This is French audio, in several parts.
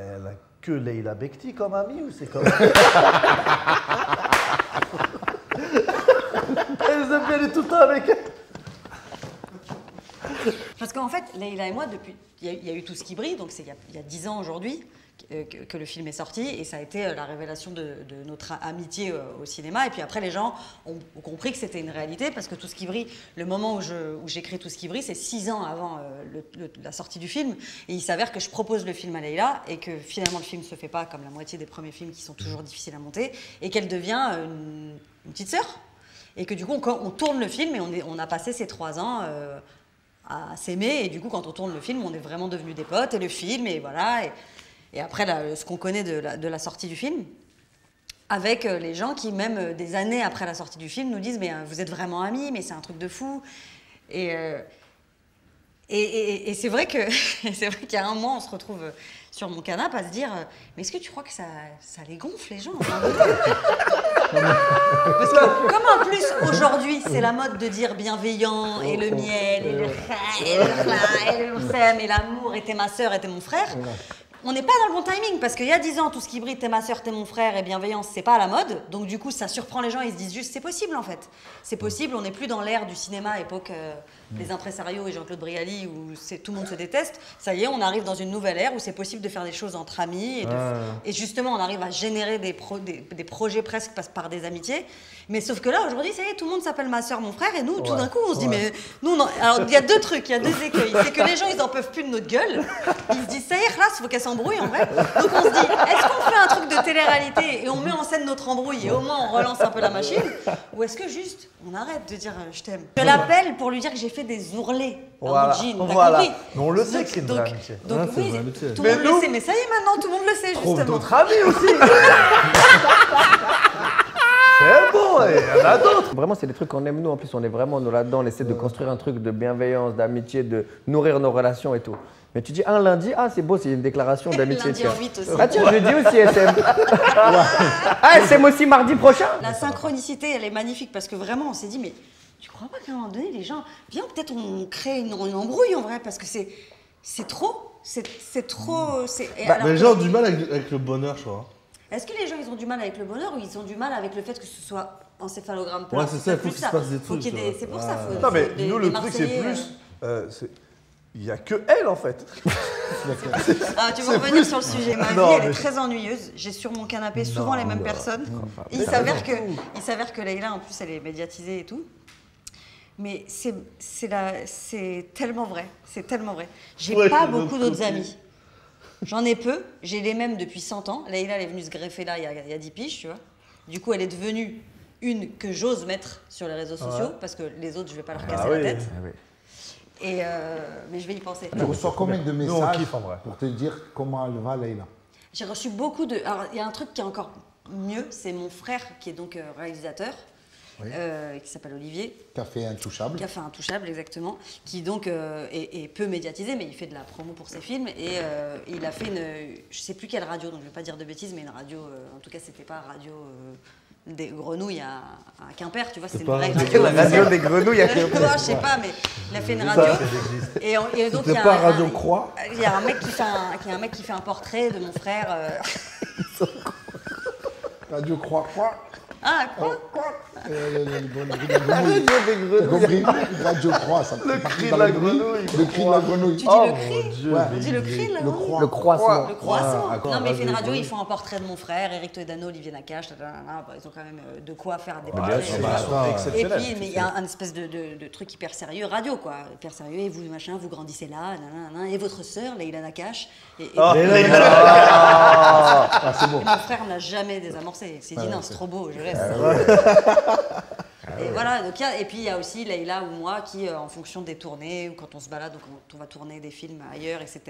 Elle a que Leila Bekti comme amie ou c'est comme. elle aller tout le temps avec elle. Qu'en fait, Leïla et moi, depuis, il y, a- eu tout ce qui brille, donc c'est il y a- dix ans aujourd'hui que, le film est sorti, et ça a été euh, la révélation de, notre amitié euh, au cinéma. Et puis après, les gens ont, compris que c'était une réalité, parce que tout ce qui brille, le moment où j'écris tout ce qui brille, c'est six ans avant euh, la sortie du film, et il s'avère que je propose le film à Leïla, et que finalement le film se fait pas comme la moitié des premiers films qui sont toujours difficiles à monter, et qu'elle devient une, petite sœur. Et que du coup, on, tourne le film et on, a passé ces trois ans à s'aimer. Et du coup, quand on tourne le film, on est vraiment devenus des potes. Et le film, et voilà. Et, après, ce qu'on connaît de la, sortie du film, avec euh, les gens qui, même euh, des années après la sortie du film, nous disent Mais euh, vous êtes vraiment amis, mais c'est un truc de fou. Et. et, c'est vrai que c'est vrai qu'il y a un mois, on se retrouve sur mon canapé à se dire mais est-ce que tu crois que ça, ça les gonfle les gens Parce que plus aujourd'hui c'est la mode de dire bienveillant et le miel et le et le et le sème et l'amour t'es ma sœur t'es mon frère. On n'est pas dans le bon timing parce qu'il y a 10 ans, tout ce qui brille, t'es ma sœur, t'es mon frère et bienveillance, c'est pas à la mode. Donc du coup, ça surprend les gens, ils se disent juste c'est possible en fait. C'est possible, on n'est plus dans l'ère du cinéma époque euh, les impresarios et Jean-Claude Brialy où tout le monde se déteste. Ça y est, on arrive dans une nouvelle ère où c'est possible de faire des choses entre amis et, de- Ah. et justement on arrive à générer des, pro- des, des projets presque par, par des amitiés. Mais sauf que là aujourd'hui, ça y est, tout le monde s'appelle ma sœur, mon frère et nous, tout d'un coup, on se dit ouais. mais nous, on en- alors il y a deux trucs, il y a deux écueils. C'est que les gens ils en peuvent plus de notre gueule. Ils se disent ça y est, là, faut s'embrouille en vrai. Donc on se dit est-ce qu'on fait un truc de télé-réalité et on met en scène notre embrouille et au moins on relance un peu la machine Ou est-ce que juste on arrête de dire euh, je t'aime? Je l'appelle pour lui dire que j'ai fait des ourlets dans Voilà, mon jean. voilà. Mais on le sait Donc- que c'est une donc- vraie amitié. Donc Ah, c'est oui, tout le Mais monde nous- le sait, mais ça y est maintenant, tout le monde le sait Trouve justement. d'autres amis aussi. c'est bon, il y en a d'autres. Vraiment, c'est des trucs qu'on aime nous. En plus, on est vraiment nous là-dedans. On essaie de construire un truc de bienveillance, d'amitié, de nourrir nos relations et tout. Mais tu dis un lundi, ah c'est beau, c'est une déclaration d'amitié. Lundi en huit aussi. Ah tiens, jeudi aussi SM. ah SM aussi mardi prochain. La synchronicité, elle est magnifique parce que vraiment, on s'est dit, mais tu crois pas qu'à un moment donné, les gens, viens, peut-être on crée une, une embrouille en vrai parce que c'est, c'est trop, c'est, c'est trop. c'est- Bah, alors mais les gens ont du mal avec, avec le bonheur, je crois. Est-ce que les gens, ils ont du mal avec le bonheur ou ils ont du mal avec le fait que ce soit encéphalogramme plat Ouais, c'est ça, il faut qu'il se passe des trucs, C'est pour ça. Faut, Non, mais nous, des le truc, c'est plus. Il n'y a que elle, en fait. Ah, tu veux revenir plus- sur le sujet. Ma Non, vie, elle mais est très ennuyeuse. J'ai sur mon canapé souvent les mêmes personnes. Il s'avère que, il s'avère que Leïla, en plus, elle est médiatisée et tout. Mais c'est c'est la- c'est tellement vrai. C'est tellement vrai. J'ai Ouais, pas beaucoup d'autres amis. J'en ai peu. J'ai les mêmes depuis 100 ans. Leïla, elle est venue se greffer là il y a, il y a 10 piges, tu vois. Du coup, elle est devenue une que j'ose mettre sur les réseaux sociaux parce que les autres, je vais pas leur casser Ah la oui. tête. Ah oui. Et euh, mais je vais y penser. Tu reçois combien de Nous, messages kiffe, en vrai. pour te dire comment elle va, Leïla J'ai reçu beaucoup de. Alors, il y a un truc qui est encore mieux, c'est mon frère qui est donc euh, réalisateur, euh, qui s'appelle Olivier, Café intouchable. qui a fait Intouchable exactement, qui donc euh, est, est peu médiatisé, mais il fait de la promo pour ses films et euh, il a fait une, je sais plus quelle radio, donc je vais pas dire de bêtises, mais une radio, euh, en tout cas c'était pas radio euh, des grenouilles à, à Quimper, tu vois, c'était une vraie Radio-. La radio des grenouilles. à Non, je sais pas, mais il a fait une radio. Et, on- et donc, il y a pas un- Radio un- Croix Il y a un mec qui fait un, qui un mec qui fait un portrait de mon frère. euh, Radio Croix Croix. Ah, quoi Euh, le- le- le- le- le- le- des T'as compris Radio Croix, ça Le cri de la grenouille. grenouille. Le cri de la grenouille. Tu dis Oh le cri. Ouais. On dit le cri, là Le croix. Le croissant. Le croissant. Ouais, non, mais il fait une radio, ils font un portrait de mon frère, Eric Toledano, Olivier Nakache, bah, ils ont quand même euh, de quoi faire des portraits. bah, bah. Et puis, il y a un, espèce de, truc hyper sérieux, radio quoi, hyper sérieux, et vous machin, vous grandissez là, et votre sœur, Leïla Nakache, Oh, Ah, c'est beau. mon frère n'a jamais désamorcé, il s'est dit non, c'est- c'est trop beau, je laisse. Et voilà, donc il y a- et puis il y a aussi Leïla ou moi qui, euh, en fonction des tournées, ou quand on se balade, ou quand on va tourner des films ailleurs, etc.,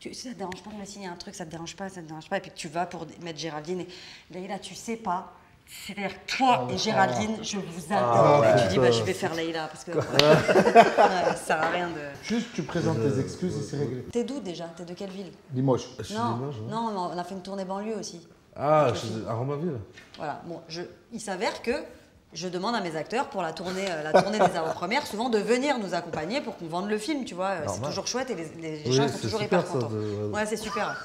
tu, ça te dérange pas de me signer un truc, ça te dérange pas, ça te dérange pas, et puis tu vas pour mettre Géraldine, et Leïla, tu sais pas, c'est-à-dire toi et Géraldine, je vous adore. et tu dis, bah, je vais faire Leïla, parce que ouais, ça sert à rien de... Juste, tu présentes tes excuses et c'est réglé. T'es d'où déjà? T'es de quelle ville? Limoges. Je suis Non, Limoges, hein. non, non, on a fait une tournée banlieue aussi. Ah, je suis à Romainville. Voilà, bon, je, il s'avère que je demande à mes acteurs pour la tournée, euh, la tournée des avant-premières, souvent de venir nous accompagner pour qu'on vende le film, tu vois. euh, C'est toujours chouette et les, les Oui, gens sont toujours super, hyper contents. de- Ouais, c'est super.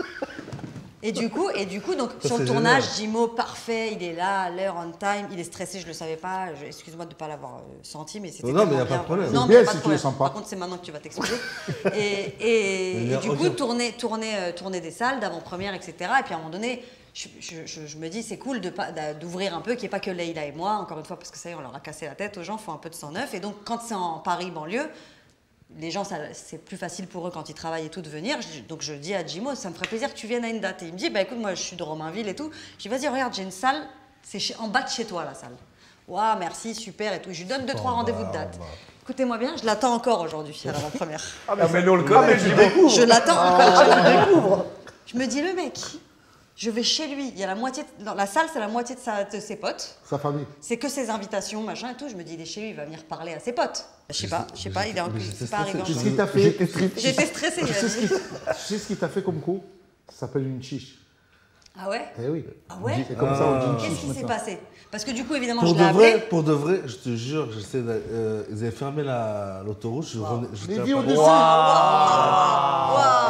Et du coup, et du coup donc Ça, sur le tournage. Jimo parfait, il est là, à l'heure, on time, il est stressé, je le savais pas. Excuse-moi de ne pas l'avoir euh, senti, mais c'était Non, mais tellement y a pas de problème. Non, mais bien pas si de problème. sens pas. Par contre, c'est maintenant que tu vas t'expliquer. et, Il du coup, tourner, tourner, euh, tourner des salles d'avant-première, etc. Et puis à un moment donné, je, je- je- je me dis, c'est cool d'ouvrir un peu, qu'il n'y ait pas que Leïla et moi, encore une fois, parce que ça y est, on leur a cassé la tête aux gens, font un peu de sang neuf. Et donc, quand c'est en Paris, banlieue, les gens, ça- c'est plus facile pour eux quand ils travaillent et tout de venir. Je- donc je dis à Jimo, ça me ferait plaisir que tu viennes à une date. Et il me dit, bah écoute, moi je suis de Romainville et tout. Je dis, vas-y, regarde, j'ai une salle, c'est chez- en bas de chez toi la salle. Waouh, merci, super et tout. Je lui donne deux, trois rendez-vous de date. Écoutez-moi bien, je l'attends encore aujourd'hui à l'avant-première. Ah, mais nous on le Ah, mais je découvre. Je l'attends encore. Je découvre. Je me dis, le mec, je vais chez lui. Il y a la moitié, de- dans la salle, c'est la moitié de, sa- de ses potes. Sa famille. C'est que ses invitations, machin et tout. Je me dis, il est chez lui, il va venir parler à ses potes. Je sais pas, je sais pas, il est en Mais plus. j'étais C'est pas arrivé stressé. Tu sais encore. ce qu'il t'a fait J'étais stressé. J'étais stressée, tu sais ce qu'il t'a fait comme coup? Ça s'appelle une chiche. Ah ouais Eh oui. Ah ouais C'est comme ça, on dit une Qu'est-ce qui s'est passé? Parce que du coup, évidemment, Pour je de, l'ai vrai, appelé. pour de vrai, je te jure, j'essaie de- euh, ils avaient fermé la- l'autoroute. Je Les vies au-dessus. Waouh,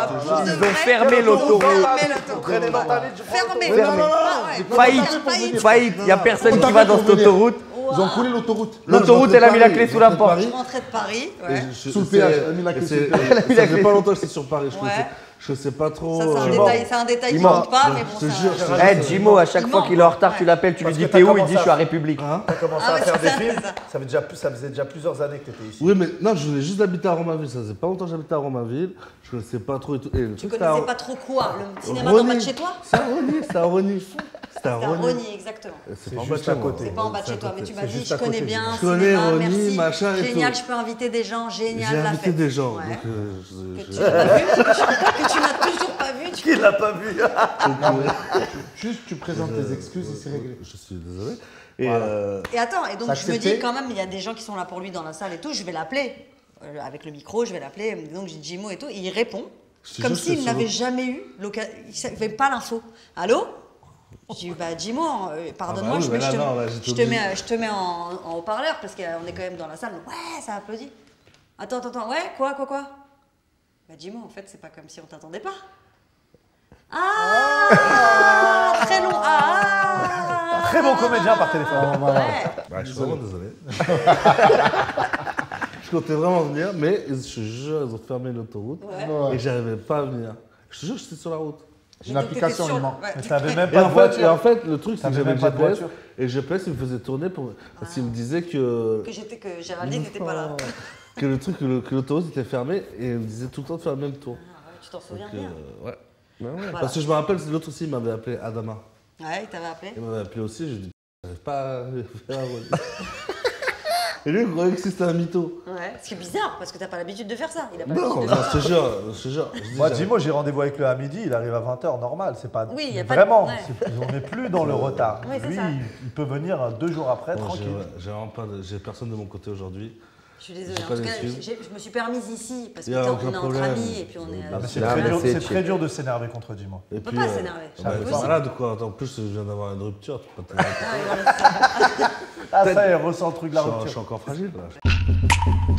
pour de Ils ont vrai, fermé ils ont l'autoroute. fermé l'autoroute. Traîner dans ta vie, tu prends Fermé. Mais non, non, non, Ah ouais. non. Faillite, Faillite. faillite, il n'y a personne qui va dans cette autoroute. Ils ont coulé l'autoroute. Non, L'autoroute, elle a mis la clé sous la porte. Je rentrais de Paris. Et je- Sous le c'est- péage, elle a mis la et clé c'est- sous le péage. Ça faisait pas longtemps que j'étais sur Paris. Je Ouais. connaissais, je sais pas trop. Ça, c'est un euh, détail, c'est un détail qui manque pas, mais Je bon, te ça- jure, je te Eh, Jimo, à chaque Il fois qu'il est en retard, tu l'appelles, tu lui dis t'es où? Il commencé dit je suis à- République. Hein T'as commencé Ah à ouais, faire c'est des ça, films. c'est ça. Ça, fait déjà, plus- ça faisait déjà plusieurs années que t'étais ici. Oui, mais non, je venais juste d'habiter à Romainville. Ça faisait pas longtemps que j'habitais à Romainville. Je connaissais pas trop et tout. Et le Tu truc, c'était à- connaissais pas trop quoi Le cinéma d'en bas de chez toi? C'est à Rony, c'est à Rony. C'était à C'était à Rony. Rony, exactement. C'est pas en juste bas de chez à moi. côté. C'est pas en bas de C'est à chez toi, mais tu m'as dit, je connais bien, je connais merci, machin et génial, je peux inviter des gens, génial, J'ai la invité fête. des gens. Ouais. Donc, euh, je- Que tu n'as pas vu, que tu n'as toujours pas vu, tu Qui l'a pas vu? Juste, tu présentes tes excuses et c'est réglé. Je suis désolé. Et Voilà. euh, Et attends, et donc je me dis quand même, il y a des gens qui sont là pour lui dans la salle et tout, je vais l'appeler. Euh, avec le micro, je vais l'appeler, donc j'ai Jimo et tout, et il répond, comme s'il n'avait jamais eu l'occasion, il n'avait pas l'info. Allô? Je dis, bah Jimo, euh, pardonne-moi, Ah bah oui, je, mais me- là, je te, je mets, je te mets en, en haut-parleur, parce qu'on est quand même dans la salle, ouais, ça applaudit. Attends, attends, attends, ouais, quoi, quoi, quoi? Bah Jimo, en fait, c'est pas comme si on t'attendait pas. Ah Très long Ah Très bon comédien par téléphone. Ouais. bah, je suis vraiment désolé. je comptais vraiment venir, mais je te jure, ils ont fermé l'autoroute. Ouais. et j'arrivais pas à venir. Je te jure, j'étais sur la route. J'ai une application, il ment. ouais, Mais tu- t'avais même Et pas en, de fait, et en fait, le truc, c'est que j'avais pas de GPS. voiture. Et le GPS, il me faisait tourner pour... parce qu'il me disait que, que j'étais que Géraldine n'était pas là. que le truc, que l'autoroute était fermée et il me disait tout le temps de faire le même tour. Ah ouais, tu t'en souviens Donc, bien. euh, ouais. Voilà. Parce que je me rappelle, c'est l'autre aussi, il m'avait appelé Adama. Ouais, il t'avait appelé. Il m'avait appelé aussi, je lui ai dit, j'arrive pas à faire un rôle. Et lui, il croyait que c'était un mytho. Ouais. Ce qui est bizarre, parce que t'as pas l'habitude de faire ça. Il a pas Non, non, de je te jure, je te jure. Je dis, Moi, Jimo, j'ai rendez-vous avec lui à midi, il arrive à 20h, normal. C'est pas. Oui, y a pas de- Vraiment, ouais. c'est- on n'est plus dans le retard. Oui, c'est lui, ça. il, il peut venir deux jours après, Bon, tranquille. j'ai vraiment pas de- j'ai personne de mon côté aujourd'hui. Je suis désolée. En tout cas, je me suis permise ici, parce que Y a putain, aucun on est entre amis et puis on est. Mais c'est très, dur, très dur de s'énerver contre Jimo. Et peut puis, pas euh, s'énerver, c'est bah, malade quoi En plus, je viens d'avoir une rupture. tu peux Ah ça, elle ressent le truc de la rupture. Je suis encore fragile. Là.